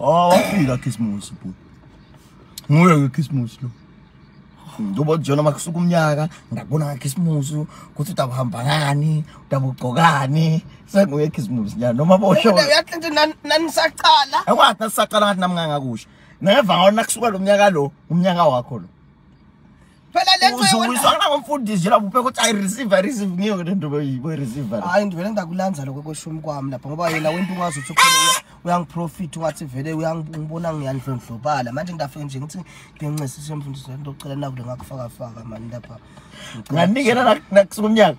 Oh, wafika Christmas bro. Nguye ke Christmas lo. Ngoba njalo makusuka umnyaka ngakubona nga Christmas ukuthi utahamba ngani, utagqokani. Senguye Christmas nyana noma bosho. yathi nje nani- nanisaqala Akwathi nasaqala ngathi nami ngangakusho. Ngeva ngona kusuka lo mnyaka lo, umnyaka wakho lo. phela le nto Uzuwiswa ngabamfundisi nje lapho ubheka ukuthi i receive i receive ngiyo le nto boyi receive. hayi ndivele ngakulanza lokho kweshumi kwami lapha ngoba yena wento ungazi ukuthi ukhona uyangiprofit ungathi vele uyangibona ngiyandlondlobala. Manje ngidafike nje ngithi ngincesise mfundisi lento ocela nakude ngakufaka faka mani lapha? Nganikela nakusuka umnyaka.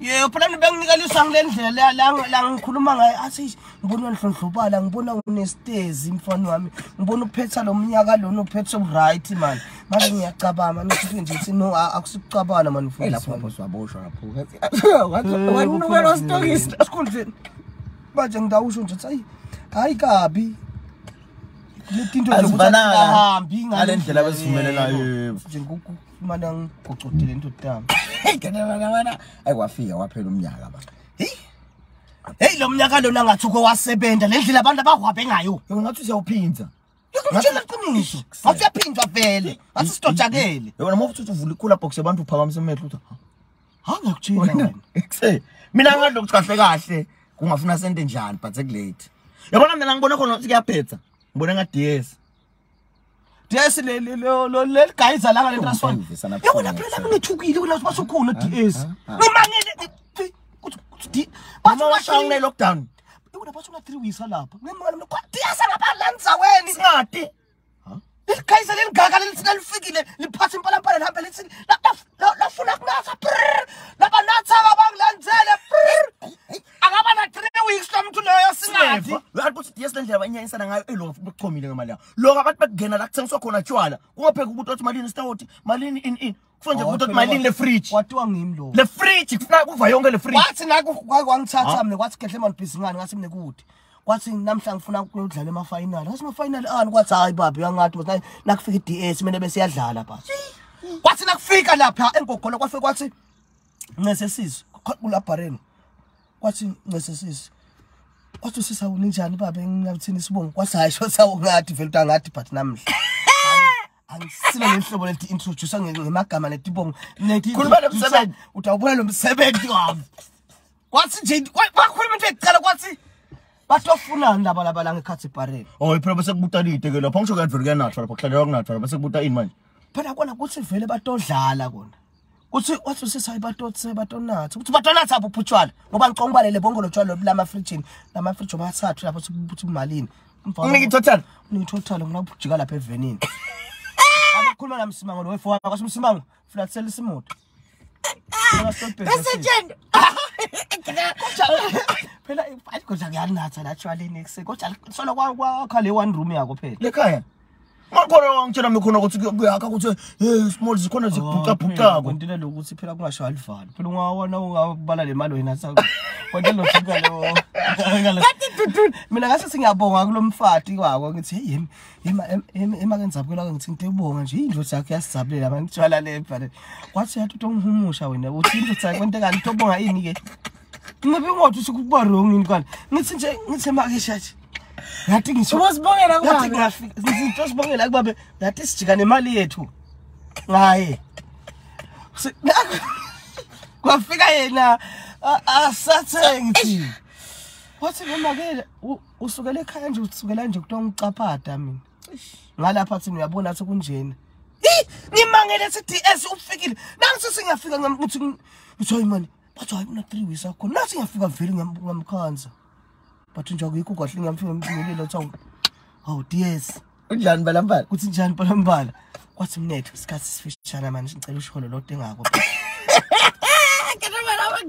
yebo phela benginikaliswa ngile ndlela la ngikhuluma ngayo. Athi ngibona uyandlondlobala ngibona unestezi mfana wami. Ngibona uphetha lo mnyaka lona uphethe right man manje ngiyacabanga ngithi nje ukuthi no akusikucabana man Hey mfundisi lapho boss waboshwa lapho. Wani numero stokist. esikhundleni. Manje ngidawusho nje ukuthi hayi hayi kabi letinto Azifananga. Ngale ndlela abesivumelanayo, yebo. nje ngokumane ngigucudile into tami Hey kana wena wena ayikwafika waphela umnyaka ba. hey. Hey lo mnyaka lona ngathi uke wasebenza le ndlela abantu abahwabe ngayo. Ngathi usiyawuphinza. ngitshela iqiniso. Ngathi uyaphindwa vele. Ngathi sidojakele Yona mawuthi uvula ikula box yabantu uphakamise amehlo uthi ha ngakutshela wena wena. Ekuse mina ngadlo ukuthi kahle kahle. Kungafuna sente njani but sekulate. Yabona mina ngibona khona ukuthi kuyaphetha. Ngibona nga DS. DS le le lo lo le guys la ngale transfer Ungayivisa na yabona buhlungu, phela sir. ngithukile wena basukhona DS ah, ah. ngimangele bathi Mama washaya ne lockdown. yabona bathi una 3 weeks lapha ngimangele mina DS ngabalanza weni Singadi. ikhayisa lengaka lelithina lifikile liphatha impalampala lihambe lithi la- la- lafuna kunatha brrr, laba nathi ababangilandzele brrr. akaba na 3 weeks lo muntu loyo singathi Uyathi ukuthi DS lendlela abanyanisana ngayo elo bekuchomile ngemali yakho. Lokho abantu bakungena la kuthengiswa khona tshwala. Kungapheka ukuthi uthi malini stawoti, malini in in. Kufanele nje ukuthi uthi malini le fridge. kwatiwa ngimi lo Le fridge kufuna kuva yonke le fridge. wathi naku kwangithatha mina kwathi kehle manje busy ngani ngathi mina kude kwathi namhla ngifuna ukudlala ema-final. Ngathi ama-final ani kwathi hayi baba uyangathi but nakufika i-ds mina bese yadlala ba. Kwathi nakufika lapha engogolo kwafike kwathi ncesesizwe kulabhareni kwathi ncesesizwe kwathi usisa uninjani baba engathini isibongo? Kwathi hayi shosawo ngathi vele ukuthi angathi but namhla. Angisile nehlobo leti introduce ngemagama netibongo Khuluma lo msebenzi. utawubona lo msebenzi wami kwathi nje kwa- kwakhuluma into ekucala kwathi batofunani laba laba la ngekhathi ibhareni Oh, phela bese kubuta lite ke lapho ngisho kuyadvela kuyanatha lapho kuhlala kunatha bese kubuta ini manje. phela kona kuthi vele batodlala kona. Kuthi wathi usisayi batotse batonatha ukuthi batonatha apho uphutshwala ngoba ngiconga ubalele bonke lo tshwala lamafrijini. Lamafriji obathathu lapho ukuthi umalini Unginiki total. ngitotal ngina ukujika lapha evenini. Abakhuluma namsimango lo wefo wakho simsimango flat sell isimoto Bese tshendo. Phela ayi kodwa kuyanatha la tshwaleni ekuse kodwa solo kwakha le one room yakho phela Lekhaya. Makhona wangitshela mina khona ukuthi kuyakha ukuthi eh small zikhona zibhuca bhucako. kwentile lokuthi phela kungashawa livalo phela ungawona ungabala le mali wena sa kwentile lokuthi lo mina ngase singiyabonga kulomfati kwako ngithi hey yemi ema ema ema kenzapo kwela ngithi ngitebonga nje indlozi yakhe yasizabulela manje tshwala le phela kwathi yathi utongihumusha wena uthi indlozi yakhe kwente kanti tobonga ini ke? Ngibe ngothi sikuba wrong ini kwani? Ngithi nje ngithi makeshathi ngathi ngisho Ubosibongela yathi kubaba. ngiyafika izinto sibongela kubabe yathi sijika nemali yethu ngaye. Kwafika yena a- asathengi wathi ngemakele usukela ekhaya nje usukela nje kuthiwa ngicaphatha mina. Ngalapha thina uyabona athi kunjena. Hi ngimangele sithi es ufikile. Nangithi singiyafika ngithi ngithi hayi mani bathi hayi mina 3 weeks akho nathi ngiyafika vele ngiyam- ngiyamkhanza but nje akuyikho kahle ngiyamfika ngimlilo athi hawu ds Unjani balambala? kuthi njani palambala kwathi mnethu isikhathi sifishana manje ngicela usholo lo dengako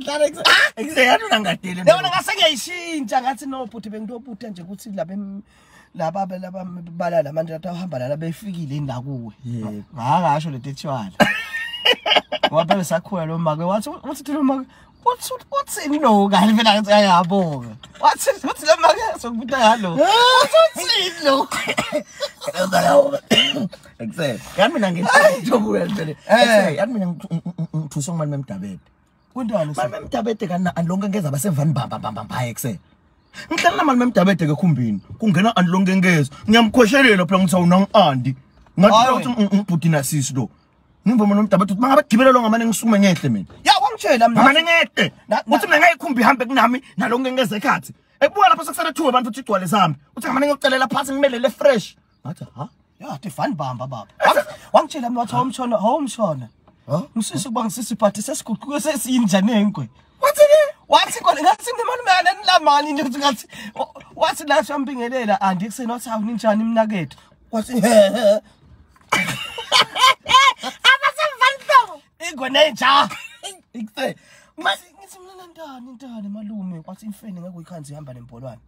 Kana wena abadlala ekuseyani unangadele. yabona ngase ngiyayishintsha ngathi no bhuti bengitobhuta nje ukuthi laba em- laba abe- laba balala manje lathi ahamba lana befikile inda kuwe Yebo. ngakasho lento etshwala ngoba phela sakhula lo make wathi uthi lo make uthi uthini lo kani phela ngathi ayabonga wathi uthi lo make sokubuta ngalo uthini lo Ekuse. Yani mina ngithobuya vele. Ekuse, yani mina ngithuswa ngimali memdabede. kwentani mamemdabede kanina-anilonkengezo abasevani bambambambambayekuse ngihlala mali memdabede ke khumbini kungena anilonkengezo ngiyamkhweshelela phela ngithi awunangi-andi ngathi ngibhuti nasisi lo. Ngimvuma nomdabede ukuthi bangabe gibele lo ngamane ngisukume ngehle mina. Ya wangitshela mina. Ngamane ngehle. Uthi mina ngayikhumbi ihambe kunami nalonkenkeza ekhathi. Ebuka lapho sekusele thuwe bantu uthi igcwale zambi uthi ngamane ngiyocelela phansi ngimelele fresh. Ngathi ha? Ya tifani bamba baba. Wangitshela mina wathi hawumshona hawumshona ha ngisisi ukuba ngisisi ibhathi sesiguquke sesiyinjani enkwe wathi ke wathi khona ngathi ngimalume nilamani nje ukuthi ngathi wa- wathi la shambingelela andi ekuseni wathi awu ninjani mnakethu wathi he he ingwe nenja. Ikuse Ngithi ngithi mina ntani ntani malume kwathi imfene ngeke uyikhanzi ihamba nempolwane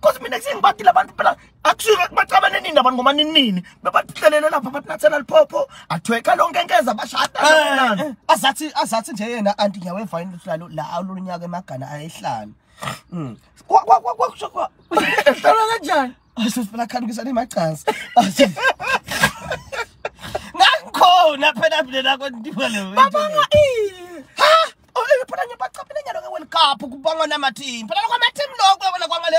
Kodwa mina sengibadile abantu phela akusuke bacabane nini abantu ngoma nini bebahlelele lapha bathi nathela liphopho athweka lonke nkeza bashada Eh, azathi azathi nje yena anti ngiyaweva yini ukuthi lalo la alonyaka emagana ayehlanu Mm. Kwa kwa kwa kwa kwa. ehlala kanjani Asifuna khani kusani machazi. Ngakhona phela phela kwentiwa lo. babanga Ha! Oh, phela ngiyabachapela nyalo ke World Cup kubanga nama team. Phela lokho ama team lokho yabona kwanga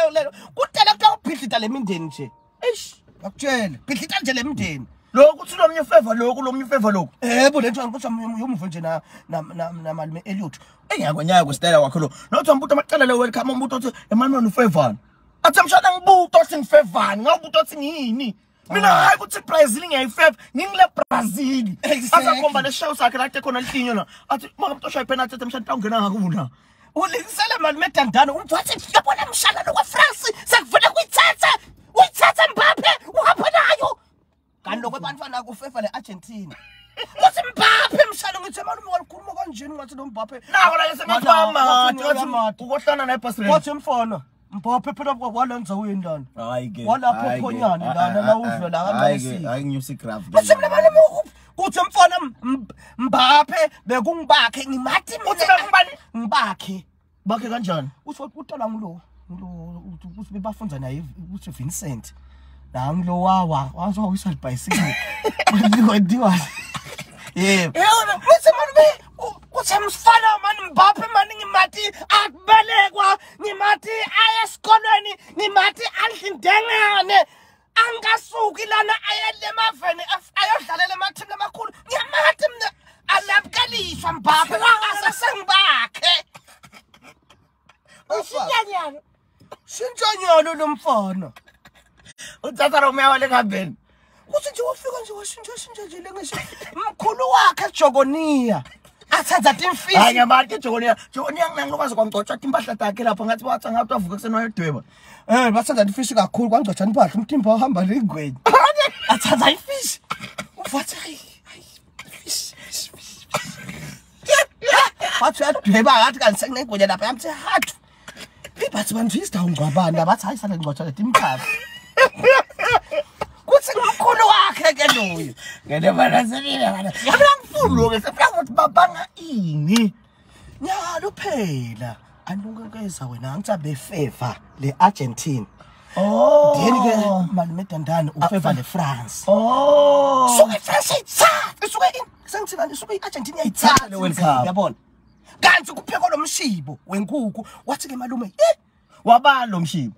leyo leyo. Kudala kuthiwa ubhidlita lemindeni nje. Eish, ngakutshela. Bhidlita nje lemindeni. lokhu uthi lomnye favor lokhu lomnye favor lokhu Yebo lento ngikuthi yomuva nje na na na- na malume Elliot. engiyakonyaya kwesitayela kwakho lo nothi umbuto amacala le welcome umbuto othi Emmanuel ufavor athi mshana ngibuto othi ngifavor ngawubuto othi ngiyini mina hayi ukuthi Brazil ngiyayifavor ngingile Brazil Exactly. asakhomba le show sakhe la khona litinyo la athi makabuto shaya penalty athi mshana ungena ngakuna ulingisele malume Dandano umvathi yabona umshana kwa France sekuvela kuyithatha uyithatha Mbappe uhamba nayo kanti lokho ebantwana kufefa le Argentina uthi Mbappe mshana ngithi malume walikhuluma kanjeni ngathi lo Mbappe nawo la sengathama Wathi ngathi uyamata. ukohlana naye Barcelona wathi mfana Mbappe phela walenza uyindana hayi ke Walapho hayi ke. Phonyane Ah, lana ah, la ah, udlula ah, kancane hayi ke, sini. hayi nginyusa igraph uthi mina malume uthi mfana M- Mbappe bekungibakhe ngimathi Uthi bekungibani? ngibakhe. Bakhe kanjani? Uthi uqala ngilo ngilo ukuthi bebafunza naye ukuthi Vincent. La ngilo wawa wazo uyisa libhayisikili kwendiwa yebo. Uthi malume uthi mfana mani Mbappe mani ngimathi akubelekwa ngimathi aya esikolweni ngimathi adlindengane angasuki lana ayele emaveni af- ayodlalela emathini amakhulu ngiyamathi mina anabukeliswa Mbappe asesengibakhe Ushintanyana. Shintanyana lo mfana. uthatha lo moya wale khambeni Kuthi nje wafika nje washintsha shintsha nje lengisho. Mkhulu wakhe Jogoniya. atsadza timfisi. Anyamari ke joni joni yanginanginokwazi kwangcotshwa timpahla takhe lapha ngathi watsa ngathi wavuka kuseni wayodweba. Um batsadza timfishi kakhulu kwangcotshwa nimpahla umtimba wahamba negwenya atsadza ifishi uvathi wathi uyadweba akathi kanti sekunegwenya lapha yamthi hatu ibhathi banjuyisi dawungcwabani abathi hayi sale ngcotshwa letimpahla impahla. Kuthi ngumkhulu wakhe ke loyo. ngene banaselile bana yabona ngifuni lo ke sefuna ukuthi babanga ini Nyalo phela. Anukekeza wena angithi abefeva le Argentina. oh Then ke malume Dandane ufeva le France. oh Suke France itsatha, suke in sengithi kanti suke iArgentina yayithatha le World Cup. Yabona. Kanti kuphekwa lo mshibo wenkukhu wathi ke malume eh wabalo mshibo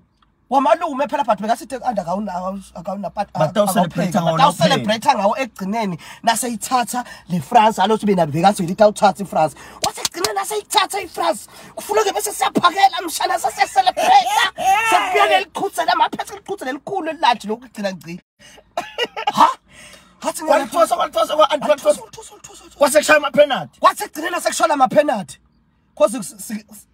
wamalume phela but bekasithi anda akawunapatawucelebrate ngawo ekugcineni naseyithatha le france. Alothi bena bekasi belithi awuthatha ifrance. Wasekugcineni aseyithatha ifrance. Kufuneke bese siyaphakela mshana sesiyacelebrate sekubuya leliqhutse lamaphethe liqhutse lelikhulu elilathi lokugcina ngci. Ha? Kwasekutshaya amaphenati kwasekugcineni asekushola amaphenati cause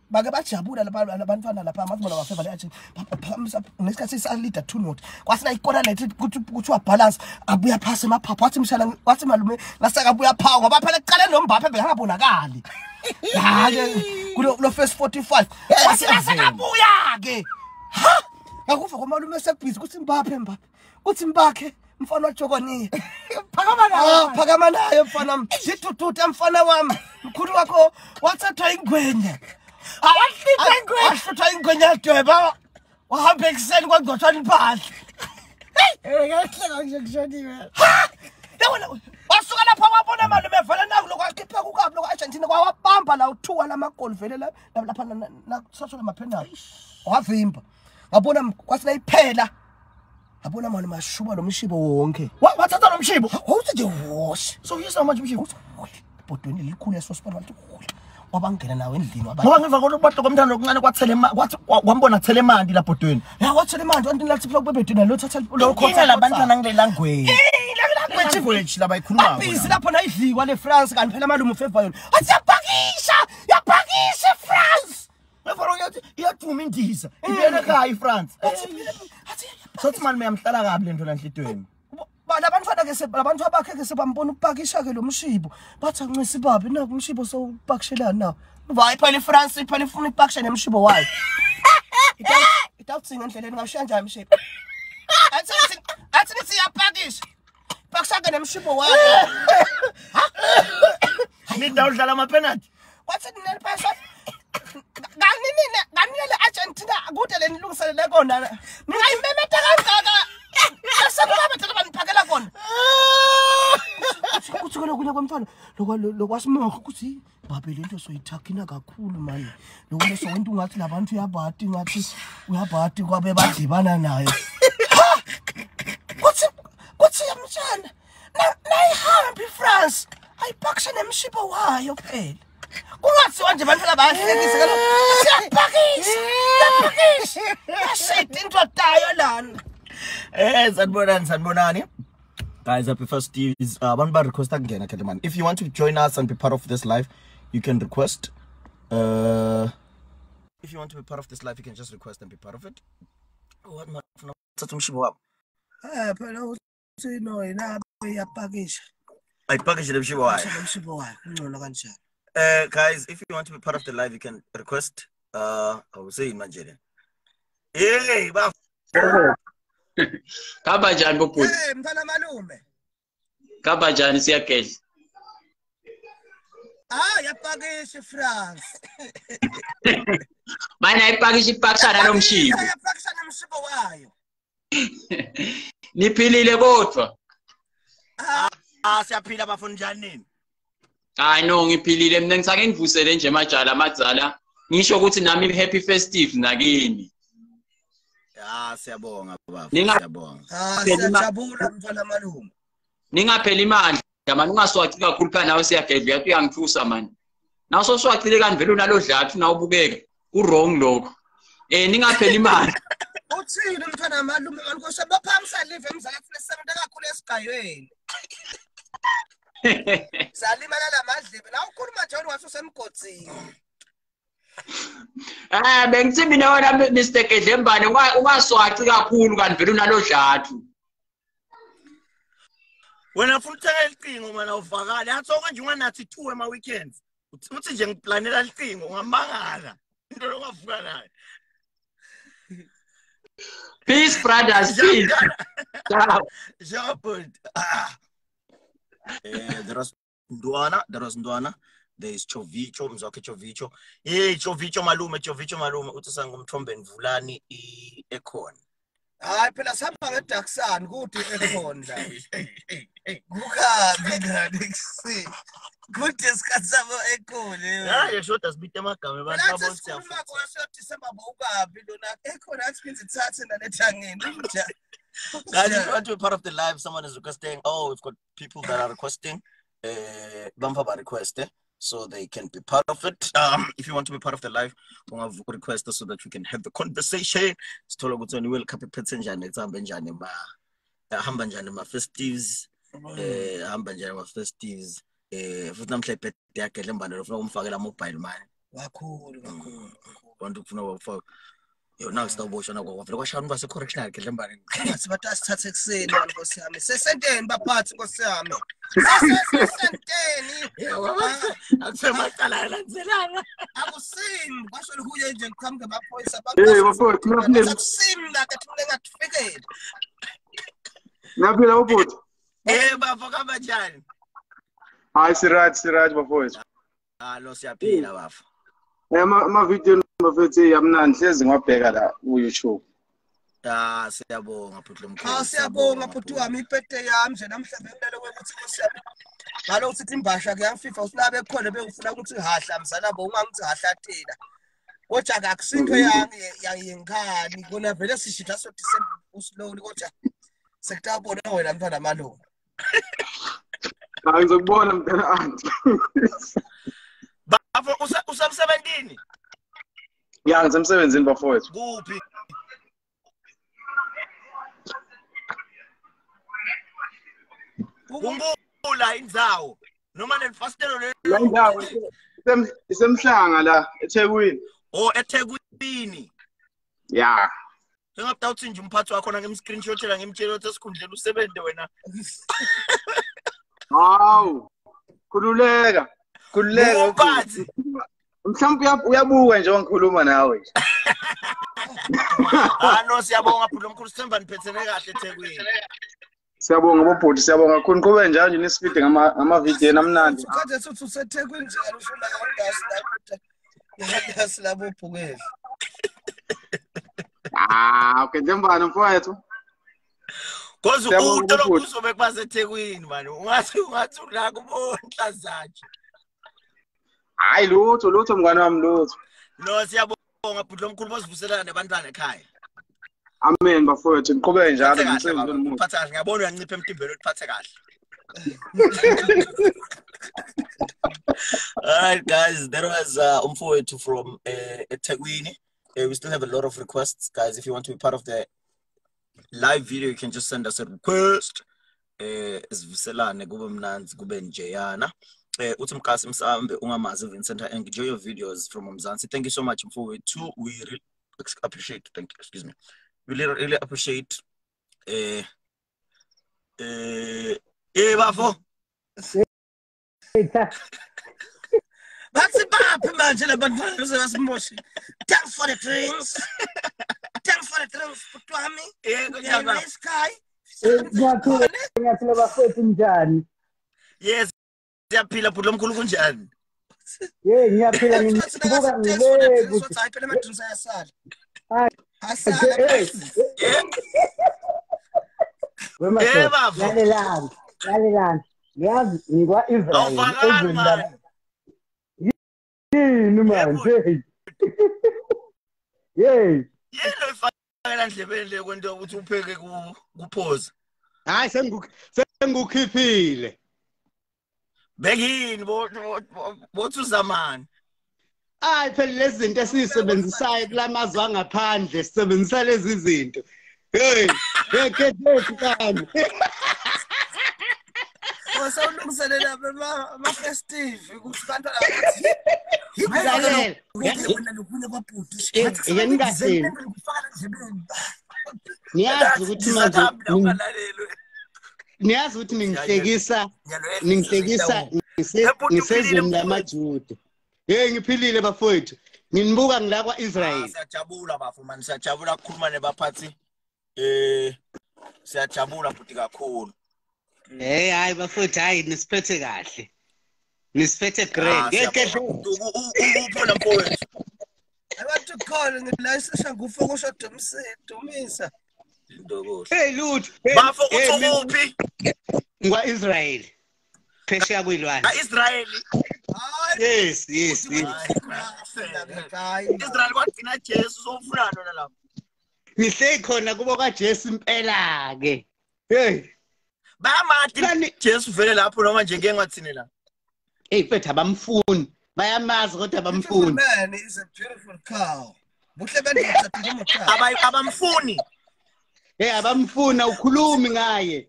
bake bajabula laba- labantwana lapha amazibona bafeva le argentina ngesikhathi salida two not kwasina ikona lethi kuthiwa balance. Abuya phasi emaphaphu wathi mshana wathi malume nasekabuya phawu ngoba phela ekuqaleni nombaphe bekangabonakali. La-ke kulo first forty five wathi nasekabuya-ke ha? Ngakuva komalume sekubhizi kuthi mbaphe mbaphe uthi mbakhe mfana wajokoniya. Phakama nayo phakama nayo mfana wami zidududa mfana wami mkhulu wakho wathathwa ingwenya wahlutha ingwenya yadweba wahamba ekuseni kwangcotshwana impahla yabona wasuka lapho wabona malume vele nakulo wakhipha kukabi lokho Argentina? Kwawabamba la uthuwa lamagoli vele la la- lapha na- na- na sasho lama penalty wavimba. Ngabona m- kwathi layiphela ngabona manje mashuba lo mshibo wonke. Wa- wathatha nomshibo wawuthi nje wosh. So uyisa manje umshibo ibhodweni likhulu esosipana wathi wabangena nawe endlini waba ngoba ngiva kokuthi ubadla komntana okuncane kwathele kwathi wa- wambona thele mandi la bhodweni ya wathele manje wanti lathi phela kubebhedweni lo thatha lo inkinga labantwana ngile language. Language language. labayikhulumako abhizi lapho nayidliwa le France kanti phela malume ufeva yona. Athi yapakisha yapakisha France. Ngevalo yathi iyaduma indiza ibuyele ekhaya ifrance. Sothi mani miyamhlala kabi le nto la labantwana ke labantu abakhe ke sebambona ukupakisha ke lo mshibo bathi ancisi babi naku umshibo sowupakishelani nawo vayi phela ifrance phela ifuna ipakishe nemshibo wayo itawutsinga endleleni ngashiya njani mshibo athi nithi iyapakisha pakisha ke nemshibo wayo nidawudlala amapenalty wathi ninelipesa kanini kanini le Argentina kude le nilungiselele kona ningayimemeta kangaka kuthi kona kunya kwamfana lokwasimokho ukuthi babe lento soyithakina kakhulu manje lokho sowento ungathi labantu uyabati ngathi uyabati kwabe badibana nayo. Ha! kuthi kuthi yamtshana nayihambi France ayipakishe nemshibo wayo phela kungathiwa nje bantwana bayahlekisa kalo siyapakisha siyapakisha. Yashita indodayo lana Eh, sanibonani sanibonani. Guys, happy first is uh, abantu ba request kungena ke man. If you want to join us and be part of this live, you can request. Uh, if you want to be part of this live, you can just request and be part of it. What man? Thatha umshibo wabo. eh phela uthi no yena uyapakisha Ayipakishe le mshibo wayo. umshibo wayo kungcono kanjalo Uh, guys, if you want to be part of the live, you can request. Uh, I will say in manje. Hey, ba Kaba njani bobhuti? eh mntana malume Kaba njani siyagedla? ah yapakisha France Manje ayipakisha ipakishana nomshibo. yapakisha nemshibo wayo Niphilile kodwa? ah siyaphila bafuna njani nini? Hayi no ngiphilile mina ngisake ngivusele nje majala amadzala. Ngisho ukuthi nami happy festive nakini. Ah, siyabonga baba. Ninga- Siyabonga. ah Phela ima- siyajabula mntana malume Ningapheli imandla manje ungaswaci kakhulu phela nawe siyagedla uyathi uyangithusa manje. Nawe soswacile kanti vele unalo dlathu nawe ubukeke. Ku wrong lokho. Eh ningapheli imali. uthini mntwana malume malume baphamisa live emzansi lesebenza kakhulu esigayweni salimala lamadlebe la ukhuluma njalo ngathi usemgodini Eh bengithi mina wena Mr Gedlembane unga- ungaswaci kakhulu kanti vele unalo dlathu. wena ufuna ukuthenga icingo mana uvakale athonke nje unganathi two ema weekends uthi nje ngiplanela icingo ungamangala into longavuka nayo Peace brothers peace. Ciao. Jobud. Ah. Eh, there was Ndwana, there was Ndwana. There is Chovicho, Mzoke Chovicho. Hey, Chovicho malume, Chovicho malume. Uthi sangumthombe Mvulani i ekhona. hayi phela sihamba ngedaksani kude ekhonda kukabi ngani kusi kude isikhathi sabo ekhole Hayi, shoda sibite amagama abantu Phela babona athi sikhuluma siyafuthi. kona siyoDisemba bawukabi lona ekhona athi ngize thathe nalethangeni kunjani Guys, if you want to be part of the live, someone is requesting. Oh, we've got people that are requesting. Uh, bumper by request, eh? So they can be part of it. Um, if you want to be part of the live, we'll have a request so that we can have the conversation. Sithola ukuthi wena welcome iphethe njani ekuhambe njani ma hamba njani ma festives eh hamba njani ma festives eh futhi namhla ibirthday yakhe umfakela mobile money. Kakhulu kakhulu abantu kufuna ukufaka yona sitawuboshwa nakho vele kwashaya umntu wase-correctional ke lembane ngathi bathi asithathe ekuseni nkosi yami. Sesenteni baphathi nkosi yami. Sesenteni ngiqhamuke amaphoyisa Hey, bafowethu, niyaphila? akusimbi la kathi mina ngatufikele Naphila ubhuti. Eh bafo kabanjani? Hayi sirathi sirathi bafowethu. Hallo siyaphila bafo. Eh ama ama video bafowethu yamnandi hlezi ngwabheka la ku YouTube. Ah siyabonga bhuti lomkhulu. Ah siyabonga bhuti wami ibirthday yami nje namhlanje ngilele ukuthi yami ngalo sithi imbasha ke yafifa usilabe khona bengifuna ukuthi hahla mzala bo ungangithi hahla thina kodwa akusinto yangi yangikhani kona vele sishitha so December uslowly kodwa sekutabona wena mfana malungu hayi ngizokubona mntana anti bafo usamsebentini ya ngisemsebenzini bafowethu. Kuphi? Kumbula indzawo noma nelifastelo la ndawo isem- isemhlanga la eThekwini. O eThekwini. Ya. Engabuta uthi nje umphathi wakho na ngimscreenshotela ngimtshela ukuthi esikhundleni usebenze wena. hawu khululeka khululeka Umphathi. mhlawumbe uya- uyabuka nje wangikhuluma nawe nje. Ah no siyabonga bhuti omkhulu. Sithemba niphethene kahle eThekwini. siyabonga bobhuti siyabonga kakhulu. Niqhubeke njalo nje nisifide ngama- ngamavidiyo namnandi. Ukhathe suthi useThekwini nje alusho la ngasi la. Ngasi la bophukela. ah okay njembani mfowethu Siyabonga utolo kuzobe kubase eThekwini manje. Ungathi ungathi la kubonhla zaje. hayi lutho lutho mngane wami lutho No siyabonga bhuti omkhulu bosivuselana nebantwana ekhaya. amen bafowethu niqhubeke njalo baba. omuhle Uphatha kahle. Ngiyabona uyancipha emtimbeni utiphathe kahle. All right, guys, that was uh, Umfowethu from uh. Uh, we still have a lot of requests, guys. If you want to be part of the live video, you can just send us a request. Uh, sivuselane kube mnanzi kube njeyana. Eh uthi Mkasi Msambe ungamazi Vincent enjoy your videos from Mzansi. Thank you so much Mfowethu. We really appreciate thank you, excuse me. We really, really appreciate eh eh eh Bathi baphi manje labantwana bese basimoshe. Thanks for the drinks. Thanks for the drinks bhuti wami. Yebo Yeah, nice guy. Ngiyaphila ngiyaphila bafethu njani? Yes. Siyaphila bhuti lomkhulu kunjani? Ye ngiyaphila ngibuka ngile ukuthi Hayi phela amadrinks ayasala. Hayi. Asala. Hey. wema Eh, bafo. lalelani lalelani yazi ngikwa Israel Awuvakali ezweni man. Yini manje hey. Yelo ifakela ndlebeni le kwento ukuthi upheke ku kuphoza. hayi sengiku- sengikukhiphile Bekini bo bo- bothi uzamani. hayi phela lezi zinto esizisebenzisayo kulamazwe angaphandle sisebenzisa lezi zinto. Hey ekhethethu kani Wasawulungiselela ama festive ukuthi kanti Lalela. Eh, yeke ningahleli. niyazi ukuthi manje niyazi ukuthi ningihlekisa ningihlekisa ngise- ngisezweni lamajuda hey ngiphilile bafowethu. Nginibuka ngila kwa-israyeli siyajabula bafu mani siyajabula ukukhuluma nebaphathi eh siyajabula futhi kakhulu. Hey hayi bafowethu hayi nisiphethe kahle. Nisiphethe great ngeke uphona mfowethu. I want to call ngilayisisha ngufokosha dumisa. Intokohle hey lutho. Hey, bafo hey, uthi mina- kuphi? Ngwa-israyeli phesheya kwilwane Israeli yes yes yes. Israel kwagcina Jesu sofunana lona lapho. Ngihleli khona kubo kajesu impela-ke hey. Bayamati Kani- Jesu vele lapho noma nje ngeke ngathini la? Eyi mfethu abamfuni. Bayamazi kodwa abamfuni. Man is a beautiful cow. Buhle bendoda njengokhaya abamfuni. Hey abamfuni awukhulumi ngaye.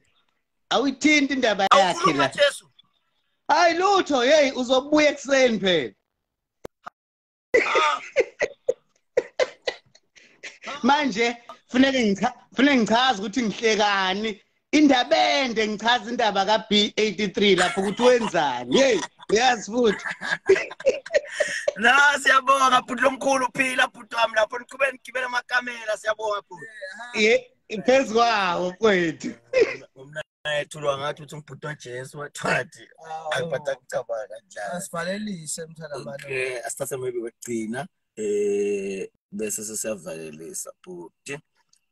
Awuyithinti indaba yakhe awukhuluma la Jesu. Hayi lutho yeyi uzobuya ekuseni phela. Manje funeke ngicha- funeke ngichaze ukuthi ngihlekani. Indaba ende ngichaza indaba ka-b83 lapho ukuthi wenzani? Yeyi uyazi futhi. Na siyabonga bhuti lomkhulu uphila bhuti wami lapho. Niqhubeni gibela amakamela siyabonga bhuti. Ye phezu kwawo kwethu. Ethulwa ngathi uthi ngibhuti wajesu wathwathi angiphatha kucabanga kanjani asivalelise mthana okay asithathe maybe wekugcina eh bese sesiyavalelisa bhuti.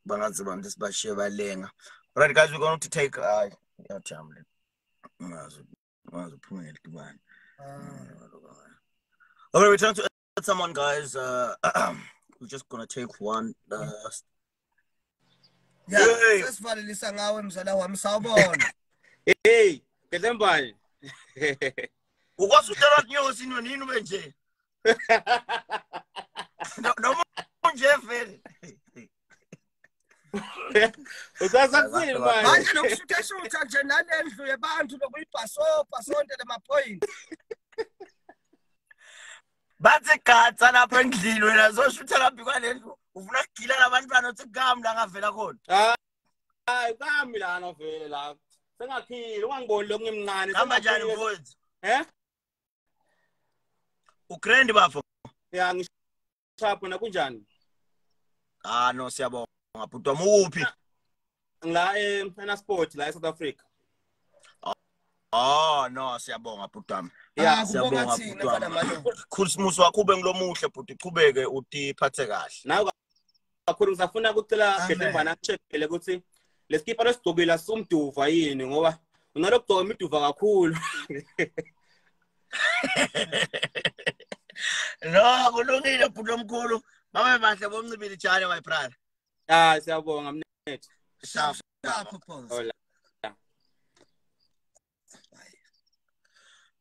Bangazi bantu sibashiye balenga. Right guys we're going to take uh yajamle ngazi Wazi uphumele kubani. Ah. Okay, return to someone, guys. Uh, we're just gonna take one last. Ya, Hey. sesivalelisa ngawe mzala wami sawubona. hey kedembani Ukwazi utela kunyosi ino nini ube nje? No- Noma nje vele. usasakusini manje Manje lokushutha shutha nje nalendlu yabantu lokuyibhaso bhasonte lemaphoyint. Bathi gatsa lapha endlini wena zoshutha laphi kwalendlu. Ufuna kugila labantwana uthi kambi la ngavela khona. hayi kambi lana vele la sengaphile ungangiboni lokhu ngimncane Hamba njani mfowethu? eh Ugrand bafo. ya ngishapho na kunjani Ah no siyabonga. Bhuti wami uphi? ngila eh sport la eSouth Africa Oh no siyabonga bhuti wami. Ah, siyabonga, kubonga thina bhuti wami. mfana malume. Christmas wakho ube ngilomuhle bhuti qhubeke utiphathe kahle. nawe kakhulu ngisafuna ukucela Amen. gedembana akucheckele ukuthi lesikipa lesigcobile sumduva yini ngoba unalokugcoka imiduva kakhulu No kulungile bhuti omkhulu. Babe bahle bomncibile tshane my brother. Ah siyabonga mnethu phosa. Hola.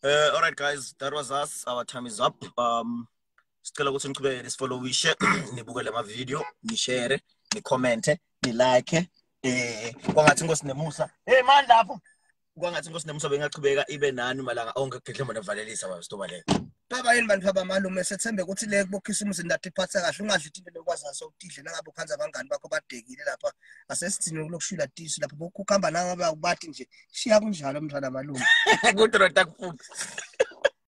Uh, all right, guys, that was us. Our time is up. Um, sicela ukuthi niqhubeke nisifollowishe nibukele ama-video nishare nikhomente nilike eh kwangathi inkosi nemusa hey mani lapho kwangathi inkosi nemusa bengachubeka ibe nani malanga onke kugedlemba nevalelisa wasitoba leyo Baba yini bantu baba malume sethembe ukuthi le kubokhisimusi ndathi iphatha kahle ungadli into lokwazi sokudidle nangabe ukhanza abangani bakho badekile lapha. Asesithini kulokushula tisi lapha. Bokuhamba nangabe awubathi nje shiya kunjalo mntwana malume. Kuthi rota kufuthi